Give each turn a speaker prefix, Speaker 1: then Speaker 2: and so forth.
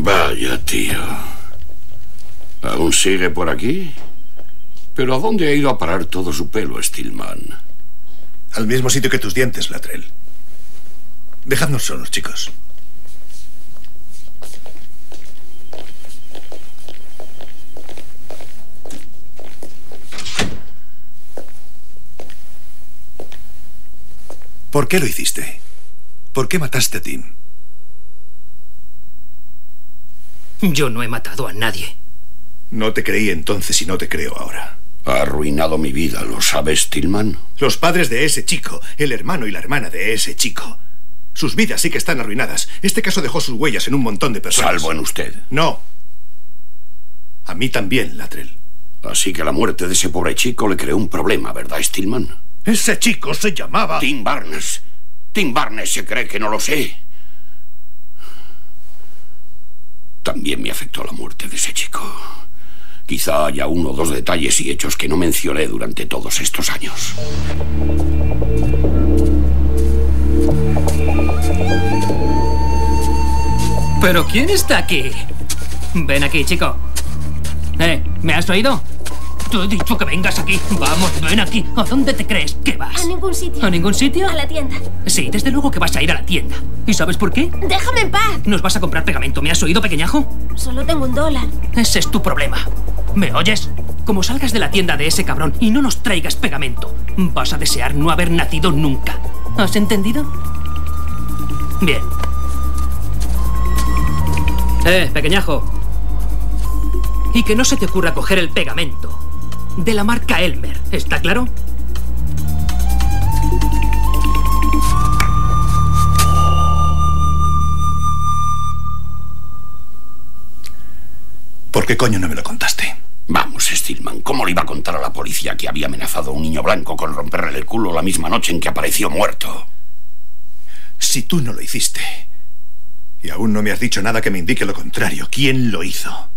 Speaker 1: Vaya, tío. ¿Aún sigue por aquí? ¿Pero a dónde ha ido a parar todo su pelo, Stillman?
Speaker 2: Al mismo sitio que tus dientes, Latrell. Dejadnos solos, chicos. ¿Por qué lo hiciste? ¿Por qué mataste a Tim?
Speaker 3: Yo no he matado a nadie.
Speaker 2: No te creí entonces y no te creo ahora.
Speaker 1: Ha arruinado mi vida, ¿lo sabes, Tillman?
Speaker 2: Los padres de ese chico, el hermano y la hermana de ese chico. Sus vidas sí que están arruinadas. Este caso dejó sus huellas en un montón de personas.
Speaker 1: Salvo en usted.
Speaker 2: No. A mí también, Latrell.
Speaker 1: Así que la muerte de ese pobre chico le creó un problema, ¿verdad, Stillman?
Speaker 2: Ese chico se llamaba...
Speaker 1: Tim Barnes. Tim Barnes se cree que no lo sé. También me afectó la muerte de ese chico. Quizá haya uno o dos detalles y hechos que no mencioné durante todos estos años.
Speaker 3: ¿Pero quién está aquí? Ven aquí, chico. ¿Eh? ¿Me has oído? Te he dicho que vengas aquí. Vamos, ven aquí. ¿A dónde te crees que vas?
Speaker 4: A ningún sitio.
Speaker 3: ¿A ningún sitio?
Speaker 4: A la tienda.
Speaker 3: Sí, desde luego que vas a ir a la tienda. ¿Y sabes por qué?
Speaker 4: Déjame en paz.
Speaker 3: Nos vas a comprar pegamento. ¿Me has oído, pequeñajo?
Speaker 4: Solo tengo un dólar.
Speaker 3: Ese es tu problema. ¿Me oyes? Como salgas de la tienda de ese cabrón y no nos traigas pegamento, vas a desear no haber nacido nunca. ¿Has entendido? Bien. Eh, pequeñajo. Y que no se te ocurra coger el pegamento de la marca Elmer. ¿Está claro?
Speaker 2: ¿Por qué coño no me lo contaste?
Speaker 1: Vamos, Stillman, ¿cómo le iba a contar a la policía que había amenazado a un niño blanco con romperle el culo la misma noche en que apareció muerto?
Speaker 2: Si tú no lo hiciste, y aún no me has dicho nada que me indique lo contrario, ¿quién lo hizo?